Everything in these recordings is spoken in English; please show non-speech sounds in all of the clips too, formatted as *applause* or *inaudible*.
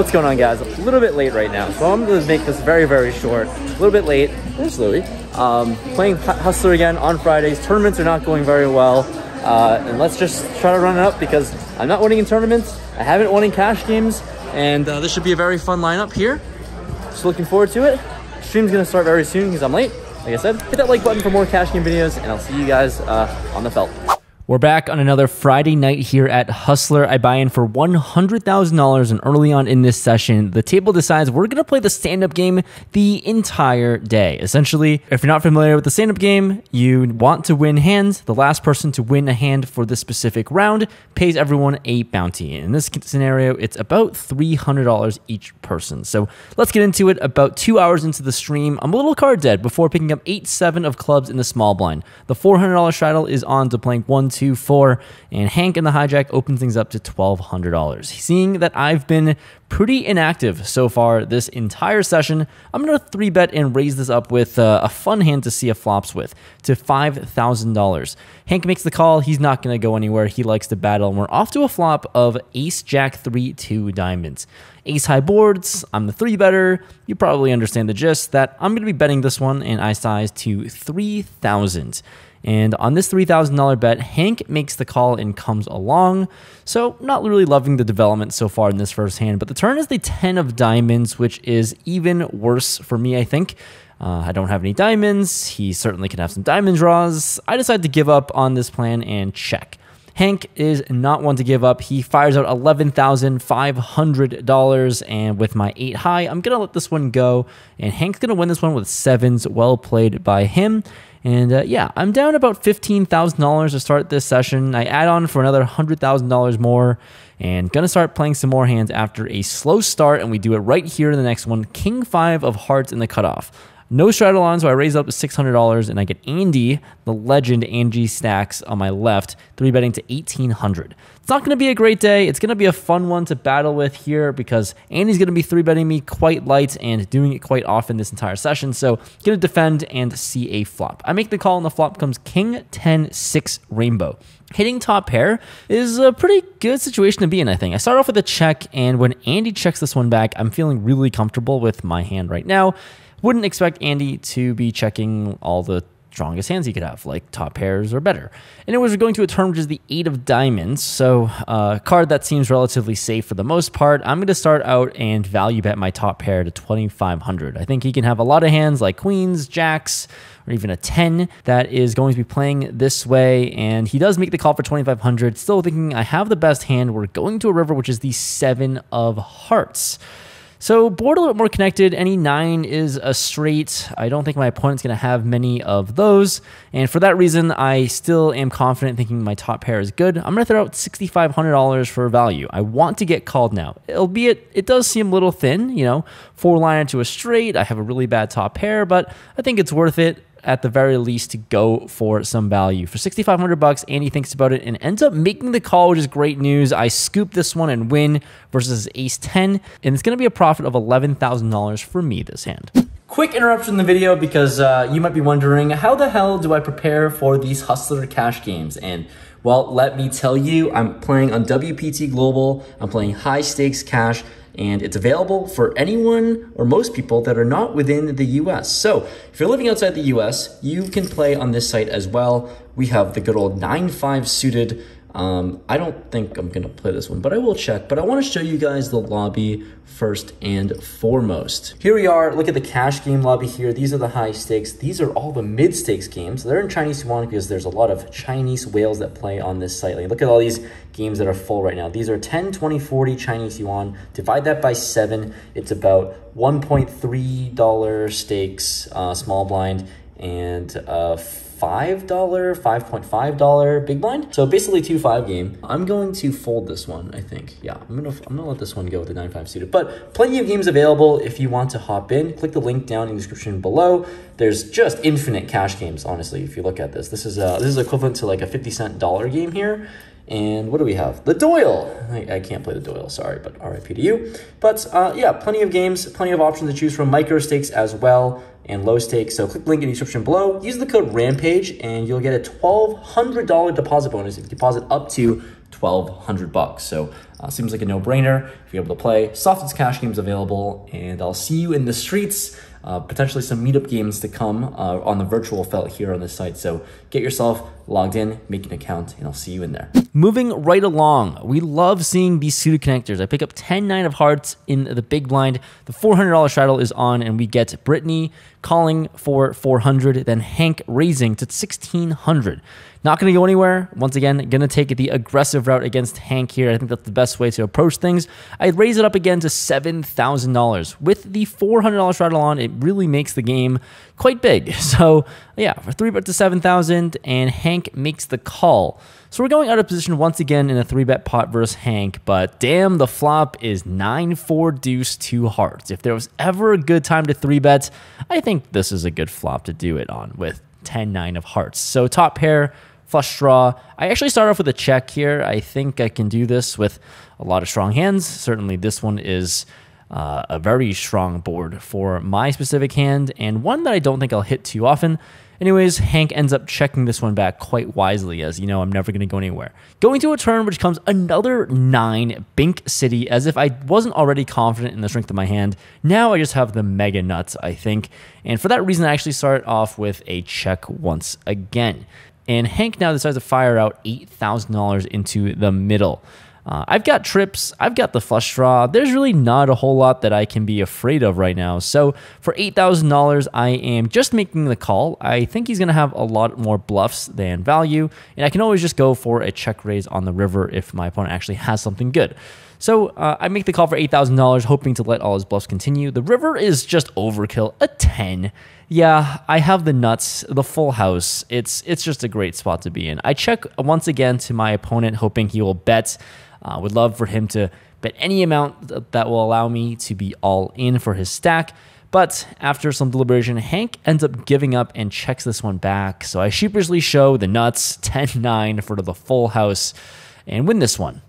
What's going on, guys? A little bit late right now, so I'm to make this very, very short. A little bit late. There's Louis. Um, playing Hustler again on Fridays. Tournaments are not going very well. Uh, and let's just try to run it up because I'm not winning in tournaments. I haven't won in cash games. And uh, this should be a very fun lineup here. Just looking forward to it. Stream's to start very soon because I'm late. Like I said, hit that like button for more cash game videos, and I'll see you guys uh, on the felt. We're back on another Friday night here at Hustler. I buy in for $100,000 and early on in this session, the table decides we're going to play the stand-up game the entire day. Essentially, if you're not familiar with the stand-up game, you want to win hands. The last person to win a hand for this specific round pays everyone a bounty. In this scenario, it's about $300 each person. So let's get into it. About two hours into the stream, I'm a little card dead before picking up 8-7 of clubs in the small blind. The $400 straddle is on to playing 1 two, four, and Hank and the hijack open things up to $1,200. Seeing that I've been pretty inactive so far this entire session, I'm going to three bet and raise this up with uh, a fun hand to see a flops with to $5,000. Hank makes the call. He's not going to go anywhere. He likes to battle, and we're off to a flop of Ace Jack 3 2 diamonds. Ace high boards, I'm the three better. You probably understand the gist that I'm going to be betting this one and I size to 3,000. And on this $3,000 bet, Hank makes the call and comes along. So, not really loving the development so far in this first hand, but the turn is the 10 of diamonds, which is even worse for me, I think. Uh, I don't have any diamonds. He certainly can have some diamond draws. I decide to give up on this plan and check. Hank is not one to give up. He fires out $11,500, and with my 8 high, I'm going to let this one go. And Hank's going to win this one with sevens. Well played by him. And uh, yeah, I'm down about $15,000 to start this session. I add on for another $100,000 more and gonna start playing some more hands after a slow start. And we do it right here in the next one King 5 of hearts in the cutoff. No straddle on, so I raise up to $600 and I get Andy, the legend Andy Stacks on my left, three betting to 1800 It's not going to be a great day. It's going to be a fun one to battle with here because Andy's going to be three betting me quite light and doing it quite often this entire session. So going to defend and see a flop. I make the call and the flop comes King 10 6 Rainbow. Hitting top pair is a pretty good situation to be in, I think. I start off with a check, and when Andy checks this one back, I'm feeling really comfortable with my hand right now. Wouldn't expect Andy to be checking all the strongest hands he could have, like top pairs or better. And it was going to a turn which is the eight of diamonds, so a uh, card that seems relatively safe for the most part. I'm going to start out and value bet my top pair to 2,500. I think he can have a lot of hands like queens, jacks, or even a 10 that is going to be playing this way. And he does make the call for 2,500. Still thinking I have the best hand. We're going to a river, which is the seven of hearts. So board a little bit more connected. Any nine is a straight. I don't think my opponent's going to have many of those. And for that reason, I still am confident thinking my top pair is good. I'm going to throw out $6,500 for value. I want to get called now. Albeit, it does seem a little thin, you know, four liner to a straight. I have a really bad top pair, but I think it's worth it at the very least to go for some value. For 6500 bucks, Andy thinks about it and ends up making the call, which is great news. I scoop this one and win versus ace 10, and it's going to be a profit of $11,000 for me this hand. Quick interruption in the video because uh, you might be wondering, how the hell do I prepare for these Hustler cash games? And well, let me tell you, I'm playing on WPT Global, I'm playing high stakes cash, and it's available for anyone or most people that are not within the US. So if you're living outside the US, you can play on this site as well. We have the good old 9-5 suited um, I don't think I'm going to play this one, but I will check. But I want to show you guys the lobby first and foremost. Here we are. Look at the cash game lobby here. These are the high stakes. These are all the mid stakes games. They're in Chinese yuan because there's a lot of Chinese whales that play on this site. Like, look at all these games that are full right now. These are 10, 20, 40 Chinese yuan. Divide that by seven. It's about $1.3 stakes, uh, small blind, and uh, $5, $5.5 big blind. So basically two five game. I'm going to fold this one, I think. Yeah, I'm gonna I'm gonna let this one go with the 9-5 suited. But plenty of games available if you want to hop in. Click the link down in the description below. There's just infinite cash games, honestly, if you look at this. This is uh this is equivalent to like a 50 cent dollar game here. And what do we have? The Doyle. I, I, can't play the Doyle, sorry, but RIP to you. But uh, yeah, plenty of games, plenty of options to choose from. Micro stakes as well and low stakes. So click the link in the description below. Use the code RAMPAGE and you'll get a $1,200 deposit bonus if you deposit up to 1200 bucks. So uh, seems like a no-brainer if you're able to play. Softest cash games available, and I'll see you in the streets. Uh, potentially some meetup games to come uh, on the virtual felt here on this site. So get yourself logged in, make an account, and I'll see you in there. Moving right along, we love seeing these suited connectors. I pick up 10 9 of hearts in the big blind. The $400 straddle is on, and we get Brittany calling for 400, then Hank raising to 1600. Not going to go anywhere. Once again, going to take the aggressive route against Hank here. I think that's the best way to approach things. I'd raise it up again to $7,000. With the $400 straddle on, it really makes the game quite big. *laughs* So, yeah, for 3 bet to 7,000, and Hank makes the call. So we're going out of position once again in a 3-bet pot versus Hank, but damn, the flop is 9-4 deuce 2 hearts. If there was ever a good time to 3-bet, I think this is a good flop to do it on with 10-9 of hearts. So top pair, flush draw. I actually start off with a check here. I think I can do this with a lot of strong hands. Certainly this one is uh, a very strong board for my specific hand and one that I don't think I'll hit too often. Anyways, Hank ends up checking this one back quite wisely, as you know, I'm never going to go anywhere. Going to a turn which comes another 9 Bink City, as if I wasn't already confident in the strength of my hand. Now I just have the mega nuts, I think. And for that reason, I actually start off with a check once again. And Hank now decides to fire out $8,000 into the middle. Uh, I've got trips, I've got the flush draw. There's really not a whole lot that I can be afraid of right now. So for $8,000, I am just making the call. I think he's going to have a lot more bluffs than value, and I can always just go for a check raise on the river if my opponent actually has something good. So uh, I make the call for $8,000, hoping to let all his bluffs continue. The river is just overkill, a 10. Yeah, I have the nuts, the full house. It's it's just a great spot to be in. I check once again to my opponent, hoping he will bet. Uh, would love for him to bet any amount that will allow me to be all in for his stack. But after some deliberation, Hank ends up giving up and checks this one back. So I sheepishly show the nuts *laughs* 10 9 for the full house and win this one.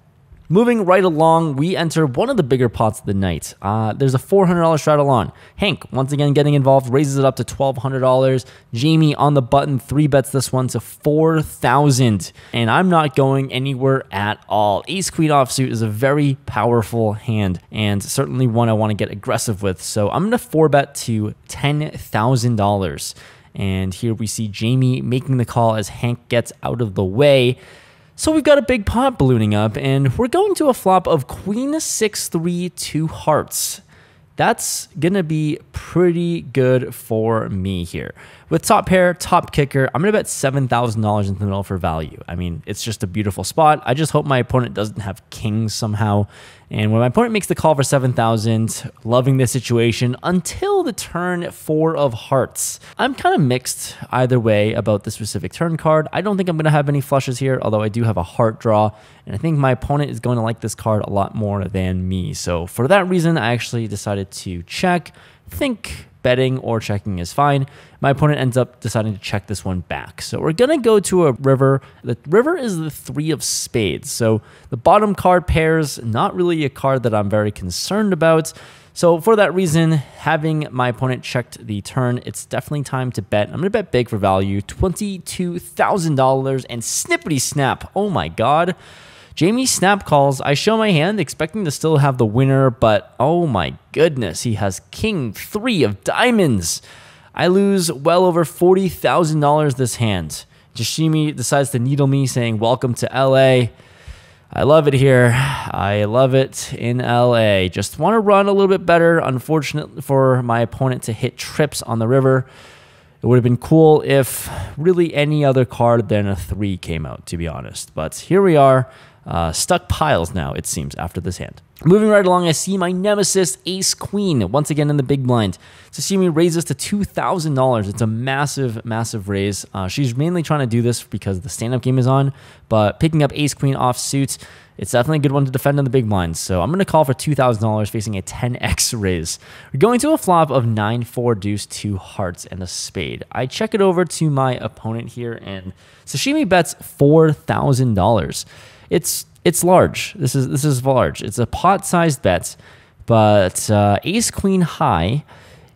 Moving right along, we enter one of the bigger pots of the night. Uh, there's a $400 straddle on. Hank, once again getting involved, raises it up to $1,200. Jamie on the button, three bets this one to 4000 And I'm not going anywhere at all. Ace Queen offsuit is a very powerful hand and certainly one I want to get aggressive with. So I'm going to four bet to $10,000. And here we see Jamie making the call as Hank gets out of the way. So we've got a big pot ballooning up, and we're going to a flop of Queen 6 3 2 hearts. That's going to be pretty good for me here. With top pair, top kicker, I'm going to bet $7,000 into the middle for value. I mean, it's just a beautiful spot. I just hope my opponent doesn't have kings somehow. And when my opponent makes the call for 7,000, loving this situation until the turn four of hearts. I'm kind of mixed either way about the specific turn card. I don't think I'm going to have any flushes here, although I do have a heart draw. And I think my opponent is going to like this card a lot more than me. So for that reason, I actually decided to check. Think betting or checking is fine. My opponent ends up deciding to check this one back. So we're going to go to a river. The river is the three of spades. So the bottom card pairs, not really a card that I'm very concerned about. So for that reason, having my opponent checked the turn, it's definitely time to bet. I'm going to bet big for value, $22,000 and snippety snap. Oh my God. Jamie snap calls. I show my hand, expecting to still have the winner, but oh my goodness, he has king three of diamonds. I lose well over $40,000 this hand. Sashimi decides to needle me, saying, Welcome to LA. I love it here. I love it in LA. Just want to run a little bit better. Unfortunate for my opponent to hit trips on the river. It would have been cool if really any other card than a three came out, to be honest. But here we are. Uh, stuck piles now, it seems, after this hand. Moving right along, I see my nemesis, Ace Queen, once again in the big blind. Sashimi raises to $2,000. It's a massive, massive raise. Uh, she's mainly trying to do this because the stand-up game is on, but picking up Ace Queen off suit, it's definitely a good one to defend in the big blinds. So I'm going to call for $2,000 facing a 10x raise. We're going to a flop of 9-4 deuce, 2 hearts, and a spade. I check it over to my opponent here, and Sashimi bets $4,000 it's it's large. This is this is large. It's a pot-sized bet, but uh, Ace Queen high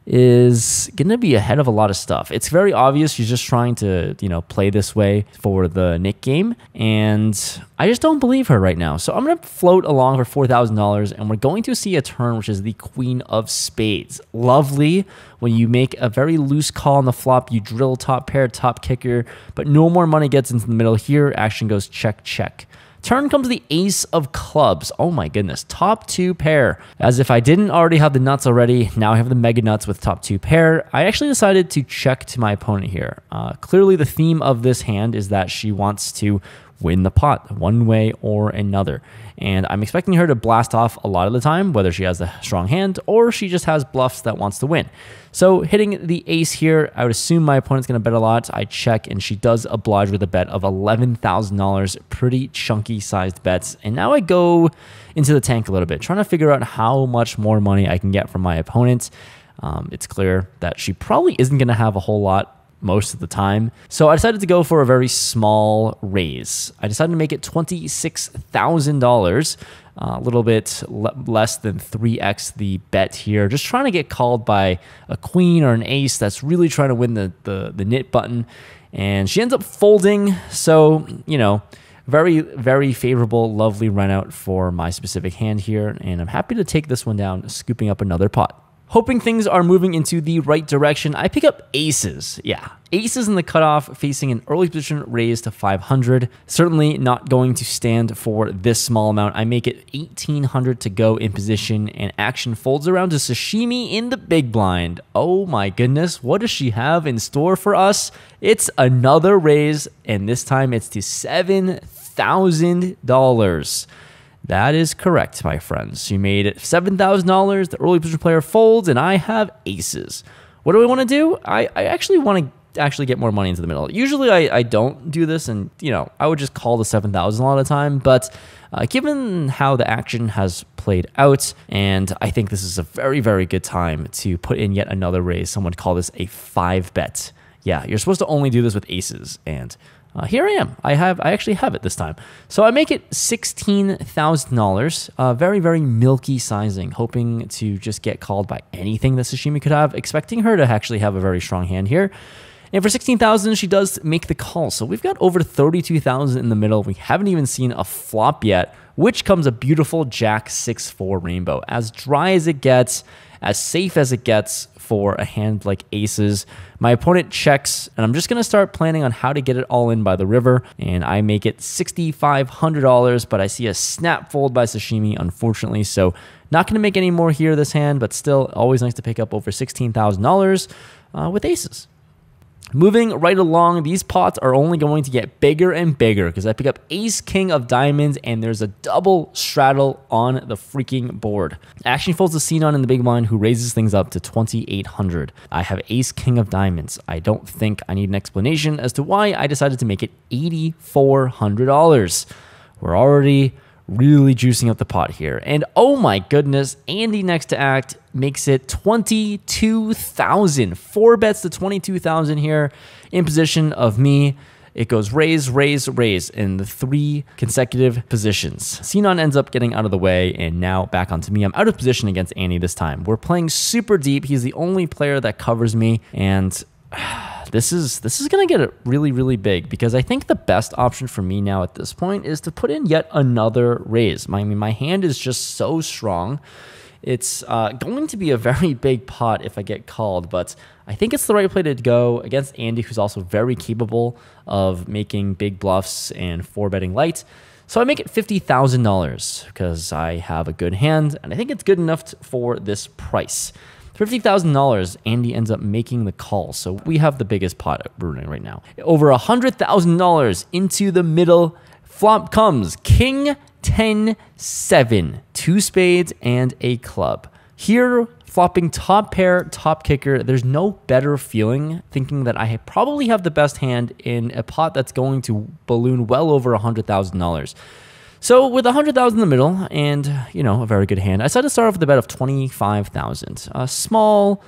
is going to be ahead of a lot of stuff. It's very obvious she's just trying to, you know, play this way for the nit game. And I just don't believe her right now. So I'm going to float along for $4,000 and we're going to see a turn which is the Queen of Spades. Lovely. When you make a very loose call on the flop, you drill top pair, top kicker, but no more money gets into the middle here. Action goes check, check. Turn comes the ace of clubs. Oh my goodness. Top two pair. As if I didn't already have the nuts already, now I have the mega nuts with top two pair. I actually decided to check to my opponent here. Uh, clearly, the theme of this hand is that she wants to win the pot one way or another. And I'm expecting her to blast off a lot of the time, whether she has a strong hand or she just has bluffs that wants to win. So hitting the ace here, I would assume my opponent's going to bet a lot. I check and she does oblige with a bet of $11,000. Pretty chunky sized bets. And now I go into the tank a little bit, trying to figure out how much more money I can get from my opponent. Um, it's clear that she probably isn't going to have a whole lot most of the time. So I decided to go for a very small raise. I decided to make it $26,000, uh, a little bit less than 3x the bet here. Just trying to get called by a queen or an ace that's really trying to win the, the, the nit button. And she ends up folding. So, you know, very, very favorable, lovely run out for my specific hand here. And I'm happy to take this one down, scooping up another pot. Hoping things are moving into the right direction, I pick up aces. Yeah, aces in the cutoff facing an early position raise to 500. Certainly not going to stand for this small amount. I make it 1800 to go in position and action folds around to sashimi in the big blind. Oh my goodness, what does she have in store for us? It's another raise and this time it's to $7,000. That is correct, my friends. You made it $7,000. The early position player folds, and I have aces. What do I want to do? I, I actually want to actually get more money into the middle. Usually I, I don't do this, and you know I would just call the 7,000 a lot of the time. But uh, given how the action has played out, and I think this is a very, very good time to put in yet another raise. Someone call this a five bet. Yeah, you're supposed to only do this with aces, and uh, here I am. I have I actually have it this time. So I make it sixteen thousand dollars. Uh, very very milky sizing, hoping to just get called by anything that Sashimi could have. Expecting her to actually have a very strong hand here. And for 16,000, she does make the call. So we've got over 32,000 in the middle. We haven't even seen a flop yet, which comes a beautiful Jack 6-4 rainbow. As dry as it gets, as safe as it gets, for a hand like aces. My opponent checks, and I'm just going to start planning on how to get it all in by the river. And I make it $6,500, but I see a snap fold by Sashimi, unfortunately. So not going to make any more here this hand, but still always nice to pick up over $16,000 uh, with aces. Moving right along, these pots are only going to get bigger and bigger because I pick up Ace King of Diamonds and there's a double straddle on the freaking board. Action folds the Sinon in the big blind who raises things up to 2,800. I have Ace King of Diamonds. I don't think I need an explanation as to why I decided to make it $8,400. We're already really juicing up the pot here. And oh my goodness, Andy next to act makes it 22,000. Four bets to 22,000 here in position of me. It goes raise, raise, raise in the three consecutive positions. Sinon ends up getting out of the way and now back onto me. I'm out of position against Andy this time. We're playing super deep. He's the only player that covers me and *sighs* this is this is going to get really really big because I think the best option for me now at this point is to put in yet another raise. My, I mean, my hand is just so strong. It's uh, going to be a *laughs* very big pot if I get called, but I think it's the right play to go against Andy, who's also very capable of making big bluffs and four betting light. So I make it $50,000 because I have a good hand, and I think it's good enough for this price. $50,000, Andy ends up making the call. So we have the biggest pot brewing right now. Over $100,000 into the middle. Flop comes King 10 7, two spades and a club. Here, flopping top pair, top kicker, there's no better feeling thinking that I probably have the best hand in a pot that's going to balloon well over $100,000. So with 100,000 in the middle and, you know, a very good hand, I decided to start off with a bet of 25,000. A small,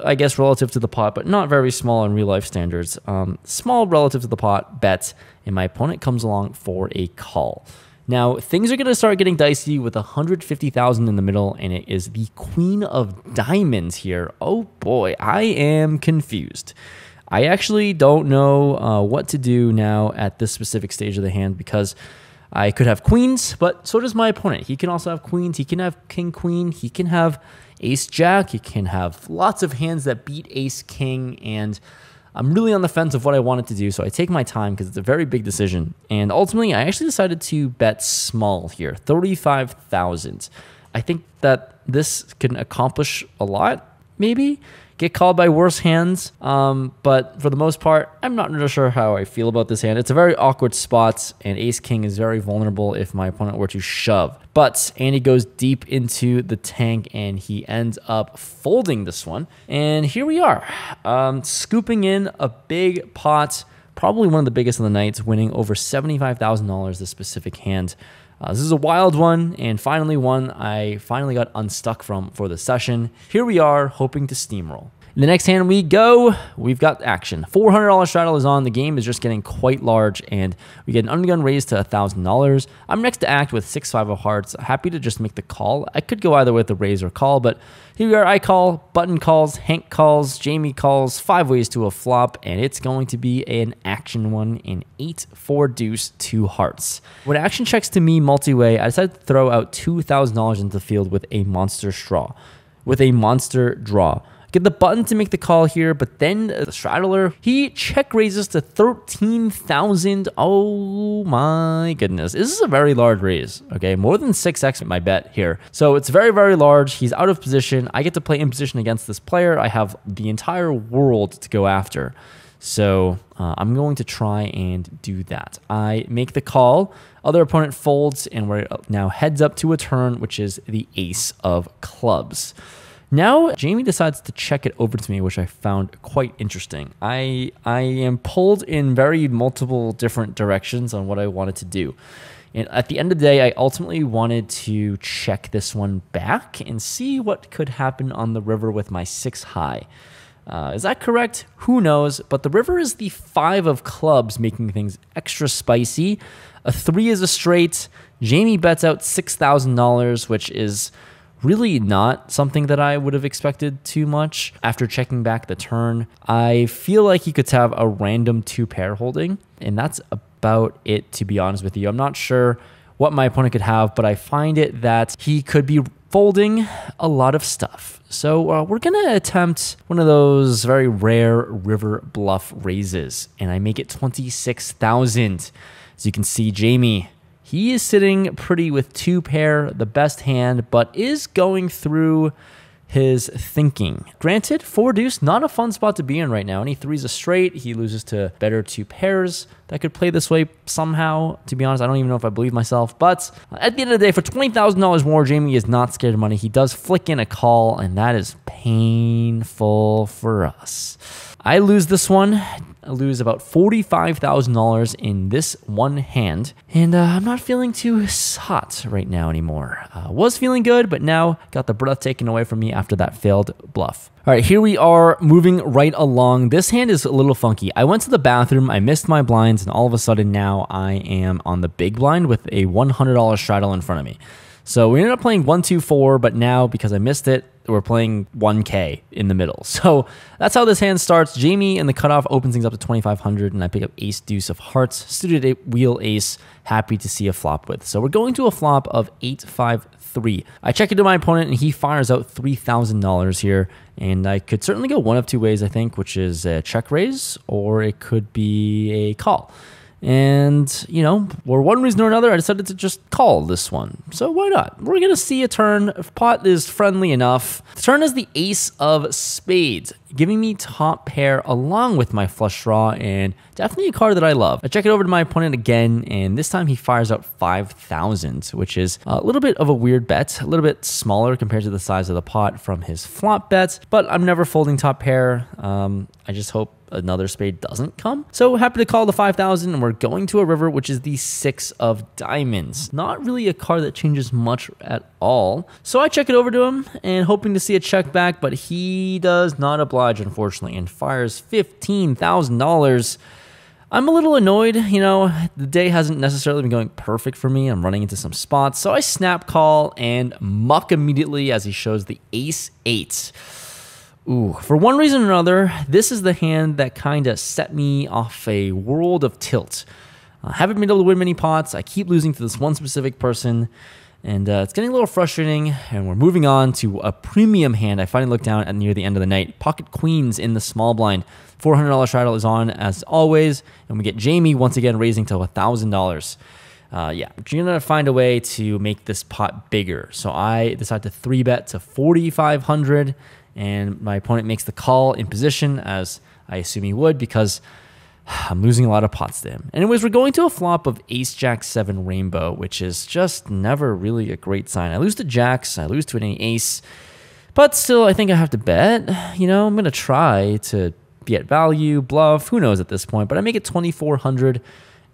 I guess, relative to the pot, but not very small in real life standards. Um, small relative to the pot bet, and my opponent comes along for a call. Now, things are going to start getting dicey with 150,000 in the middle, and it is the Queen of Diamonds here. Oh boy, I am confused. I actually don't know uh, what to do now at this specific stage of the hand because I could have queens, but so does my opponent. He can also have queens. He can have king, queen. He can have ace, jack. He can have lots of hands that beat ace, king, and I'm really on the fence of what I wanted to do, so I take my time because it's a very big decision. And ultimately, I actually decided to bet small here, 35,000. I think that this can accomplish a lot, maybe get called by worse hands. Um, but for the most part, I'm not really sure how I feel about this hand. It's a very awkward spot, and Ace King is very vulnerable if my opponent were to shove. But Andy goes deep into the tank, and he ends up folding this one. And here we are, um, scooping in a big pot probably one of the biggest of the nights, winning over $75,000 this specific hand. Uh, this is a wild one, and finally one I finally got unstuck from for the session. Here we are, hoping to steamroll. The next hand we go, we've got action. $400 straddle is on. The game is just getting quite large, and we get an undergun raise to $1,000. I'm next to act with 6-5 of hearts. Happy to just make the call. I could go either with a raise or call, but here we are. I call, Button calls, Hank calls, Jamie calls, five ways to a flop, and it's going to be an action one in 8-4 deuce, two hearts. When action checks to me multi-way, I decided to throw out $2,000 into the field with a monster straw, with a monster draw. Get the button to make the call here, but then the straddler, he check raises to 13,000. Oh my goodness. This is a very large raise, okay? More than 6x my bet here. So it's very, very large. He's out of position. I get to play in position against this player. I have the entire world to go after. So uh, I'm going to try and do that. I make the call. Other opponent folds, and we're now heads up to a turn, which is the ace of clubs. Now Jamie decides to check it over to me, which I found quite interesting. I I am pulled in very multiple different directions on what I wanted to do. And at the end of the day, I ultimately wanted to check this one back and see what could happen on the river with my six high. Uh, is that correct? Who knows? But the river is the five of clubs, making things extra spicy. A three is a straight. Jamie bets out $6,000, which is really not something that I would have expected too much. After checking back the turn, I feel like he could have a random two pair holding, and that's about it, to be honest with you. I'm not sure what my opponent could have, but I find it that he could be folding a lot of stuff. So uh, we're going to attempt one of those very rare river bluff raises, and I make it 26,000. As you can see, Jamie he is sitting pretty with two pair, the best hand, but is going through his thinking. Granted, four deuce, not a fun spot to be in right now. Any threes a straight, he loses to better two pairs that could play this way somehow. To be honest, I don't even know if I believe myself. But at the end of the day, for $20,000 more, Jamie is not scared of money. He does flick in a call, and that is painful for us. I lose this one. I lose about $45,000 in this one hand. And uh, I'm not feeling too hot right now anymore. Uh, was feeling good, but now got the breath taken away from me after that failed bluff. All right, here we are moving right along. This hand is a little funky. I went to the bathroom, I missed my blinds, and all of a sudden now I am on the big blind with a $100 straddle in front of me. So we ended up playing 1 2 4, but now because I missed it, we're playing 1K in the middle. *laughs* So that's how this hand starts. Jamie in the cutoff opens things up to 2500, and I pick up ace deuce of hearts, suited wheel ace, happy to see a flop with. So we're going to a flop of 853. I check into my opponent, and he fires out $3,000 here. And I could certainly go one of two ways, I think, which is a check raise, or it could be a call. And, you know, for one reason or another, I decided to just call this one. So why not? We're going to see a turn. If pot is friendly enough, the turn is the ace of spades, giving me top pair along with my flush draw and definitely a card that I love. I check it over to my opponent again, and this time he fires out 5,000, which is a little bit of a weird bet, a little bit smaller compared to the size of the pot from his flop bets, but I'm never folding top pair. Um, I just hope another spade doesn't come. So happy to call the 5,000 and we're going to a river, which is the six of diamonds. Not really a card that changes much at all. So I check it over to him and hoping to see a check back, but he does not oblige, unfortunately, and fires $15,000. I'm a little annoyed. You know, the day hasn't necessarily been going perfect for me. I'm running into some spots. So I snap call and muck immediately as he shows the ace eight. Ooh, for one reason or another, this is the hand that kind of set me off a world of tilt. I haven't been able to win many pots. I keep losing to this one specific person, and uh, it's getting a little frustrating. And we're moving on to a premium hand. I finally looked down at near the end of the night. Pocket Queens in the small blind. $400 straddle is on as always, and we get Jamie once again raising to $1,000. Uh, yeah, you're gonna find a way to make this pot bigger. So I decide to three bet to 4,500, and my opponent makes the call in position as I assume he would because *sighs* I'm losing a lot of pots to him. Anyways, we're going to a flop of Ace Jack 7 Rainbow, which is just never really a great sign. I lose to Jacks, I lose to an Ace, but still, I think I have to bet. You know, I'm gonna try to be at value, bluff, who knows at this point, but I make it 2400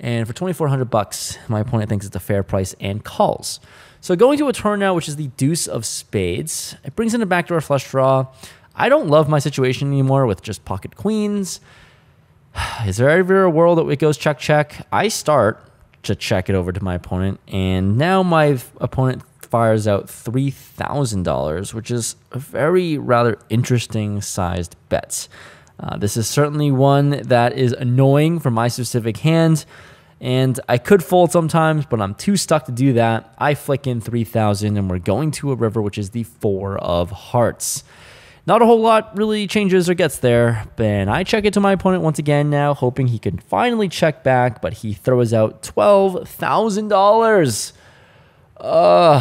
and for 2400 bucks, my opponent thinks it's a fair price and calls. So going to a turn now, which is the deuce of spades, it brings in a backdoor flush draw. I don't love my situation anymore with just pocket queens. *sighs* Is there ever a world that it goes check, check? I start to check it over to my opponent, and now my opponent fires out $3,000, which is a very rather interesting sized bet. Uh, this is certainly one that is annoying for my specific hand, and I could fold sometimes, but I'm too stuck to do that. I flick in 3000 and we're going to a river, which is the four of hearts. Not a whole lot really changes or gets there, and I check it to my opponent once again now, hoping he can finally check back, but he throws out $12,000. Uh,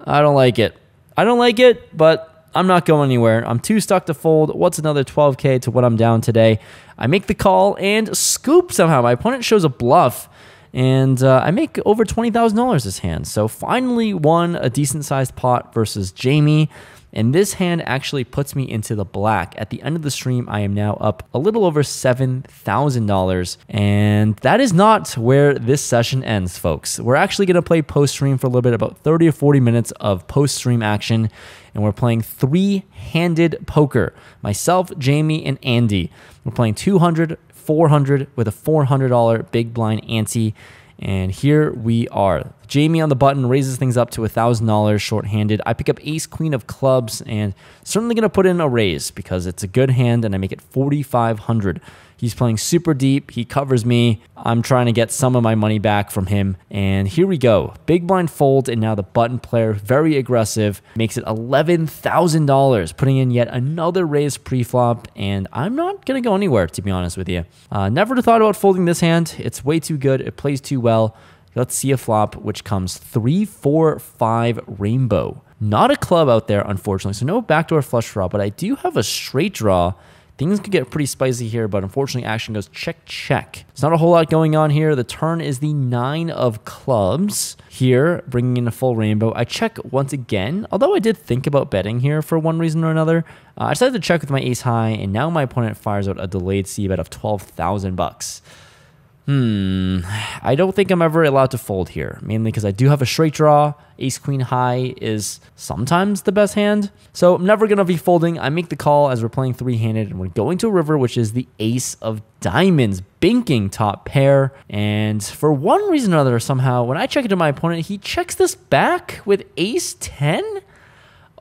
I don't like it. I don't like it, but I'm not going anywhere. I'm too stuck to fold. What's another 12K to what I'm down today? I make the call and scoop somehow. My opponent shows a bluff, and uh, I make over $20,000 this hand. So finally won a decent sized pot versus Jamie. And this hand actually puts me into the black. At the end of the stream, I am now up a little over $7,000. And that is not where this session ends, folks. We're actually going to play post stream for a little bit, about 30 or 40 minutes of post stream action. And we're playing three handed poker. Myself, Jamie, and Andy. We're playing 200, 400 with a $400 big blind ante. And here we are. Jamie on the button raises things up to $1,000 shorthanded. I pick up ace queen of clubs and certainly going to put in a raise because it's a good hand and I make it 4500 He's playing super deep. He covers me. I'm trying to get some of my money back from him. And here we go. Big blind fold, and now the button player, very aggressive, makes it $11,000, putting in yet another raise preflop. And I'm not going to go anywhere, to be honest with you. Uh, never thought about folding this hand. It's way too good. It plays too well. Let's see a flop, which comes three, four, five rainbow. Not a club out there, unfortunately. So no backdoor flush draw, but I do have a straight draw Things could get pretty spicy here, but unfortunately, action goes check, check. It's not a whole lot going on here. The turn is the nine of clubs here, bringing in a full rainbow. I check once again, although I did think about betting here for one reason or another. Uh, I decided to check with my ace high, and now my opponent fires out a delayed C bet of 12,000 bucks. Hmm, I don't think I'm ever allowed to fold here, mainly because I do have a straight draw. Ace Queen High is sometimes the best hand. So I'm never going to be folding. I make the call as we're playing three handed and we're going to a river, which is the Ace of Diamonds, binking top pair. And for one reason or another, somehow, when I check it to my opponent, he checks this back with Ace 10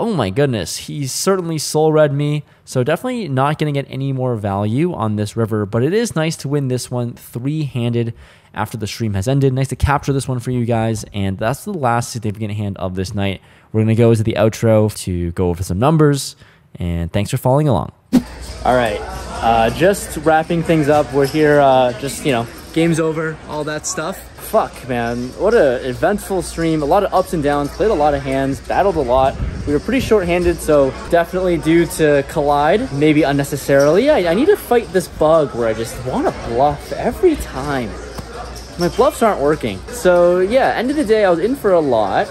oh my goodness, he's certainly soul read me. So definitely not going to get any more value on this river, but it is nice to win this one three handed after the stream has ended. Nice to capture this one for you guys. And that's the last significant hand of this night. We're going to go to the outro to go over some numbers. And thanks for following along. All right. Uh, just wrapping things up. We're here, uh, just, you know, game's over, all that stuff fuck, man. What a eventful stream. A lot of ups and downs. Played a lot of hands. Battled a lot. We were pretty short-handed, so definitely due to collide, maybe unnecessarily. I, I need to fight this bug where I just want to bluff every time. My bluffs aren't working. So yeah, end of the day, I was in for a lot.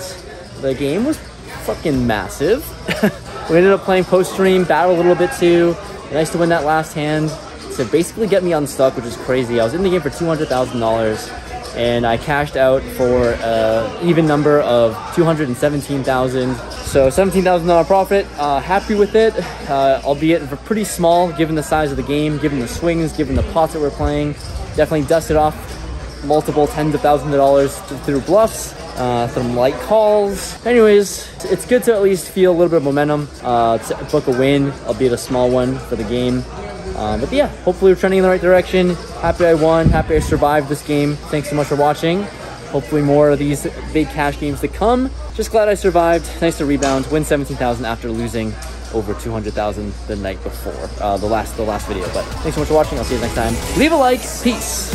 The game was fucking massive. *laughs* we ended up playing post-stream, battle a little bit too. Nice to win that last hand to basically get me unstuck, which is crazy. I was in the game for $200,000 and I cashed out for an even number of 217,000. So $17,000 profit. Uh, happy with it, uh, albeit for pretty small given the size of the game, given the swings, given the pots that we're playing. definitely dusted off multiple tens of thousands of dollars through bluffs, uh, some light calls. Anyways, it's good to at least feel a little bit of momentum, uh, to book a win, albeit a small one for the game. Uh, but yeah, hopefully we're trending in the right direction. Happy I won. Happy I survived this game. Thanks so much for watching. Hopefully more of these big cash games to come. Just glad I survived. Nice to rebound, win 17,000 after losing over 200,000 the night before, uh, the last the last video. But thanks so much for watching. I'll see you next time. Leave a like. Peace.